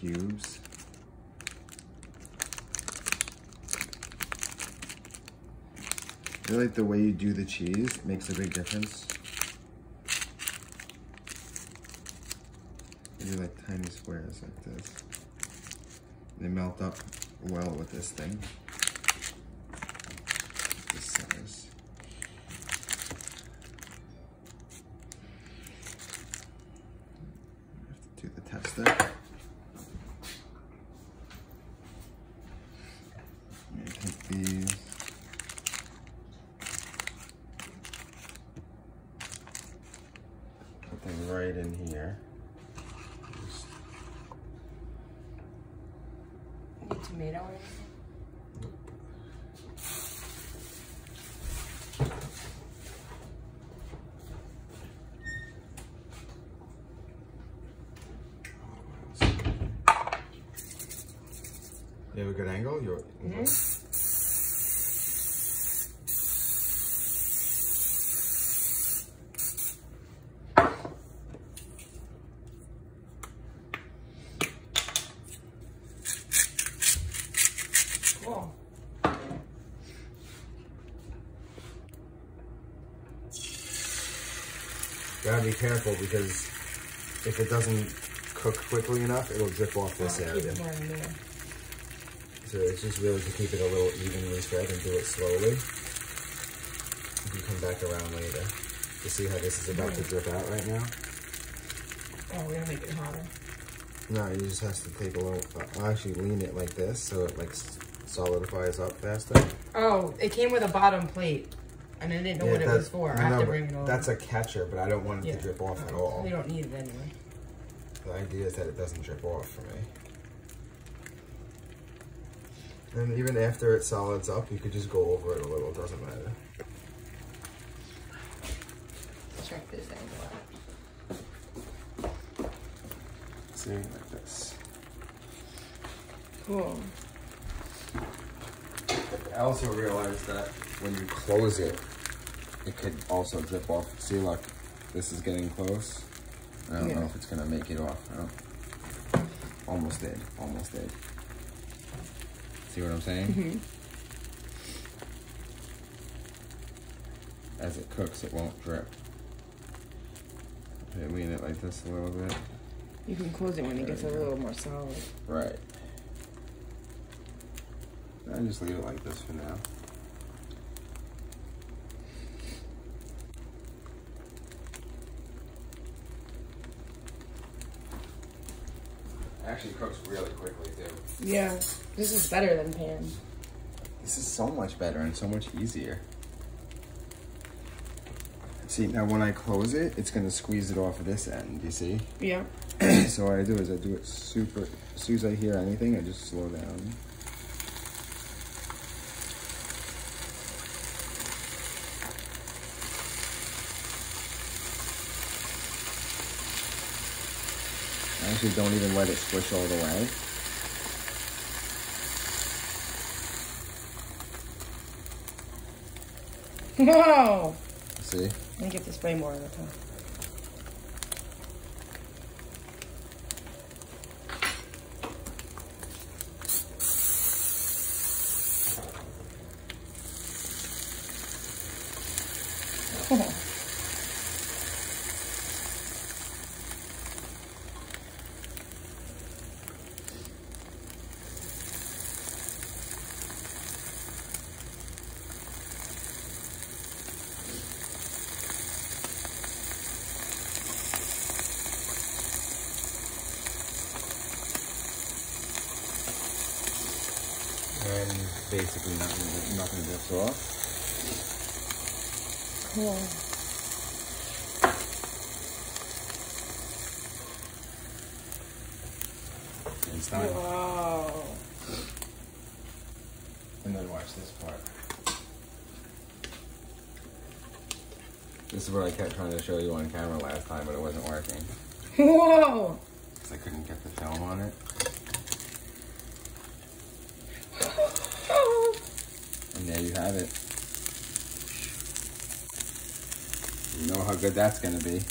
cubes. I like the way you do the cheese. It makes a big difference. You do like tiny squares like this. They melt up well with this thing. This size. I have to do the tester. I'm gonna take these. Put them right in here. Just Need tomato or anything? You have a good angle? You're, hmm? Gotta be careful because if it doesn't cook quickly enough, it'll drip off this area. it more in there. So it's just really to keep it a little evenly spread and do it slowly. You can come back around later to see how this is about to drip out right now. Oh, we're gonna make it hotter. No, you just have to take a little, uh, I'll actually lean it like this so it like solidifies up faster. Oh, it came with a bottom plate, and I didn't know what it was for. I have know, to bring it over. That's a catcher, but I don't want it Yeah. to drip off at all. We don't need it anyway. The idea is that it doesn't drip off for me. And even after it solids up, you could just go over it a little, It doesn't matter. Check this angle out. See, like this. Cool. I also realized that when you close it, it could also drip off. See, look, this is getting close. I don't know if it's gonna make it off. Almost did, almost did. See what I'm saying? Mm-hmm. As it cooks, it won't drip. Okay, lean it like this a little bit. You can close it when it gets a little more solid. Right. I just leave it like this for now. Actually cooks really quickly too. Yeah, this is better than pan. This is so much better and so much easier. See, now when I close it, it's gonna squeeze it off this end, you see? Yeah. so what I do is I do it super, as soon as I hear anything, I just slow down. Actually don't even let it squish all the way. Whoa! See? Let me get the spray more in the. Oh. And basically nothing, nothing drips off. Cool. And it's done. Wow. And then watch this part. This is what I kept trying to show you on camera last time, but it wasn't working. Whoa! Because I couldn't get the film on it. And there you have it. You know how good that's gonna be.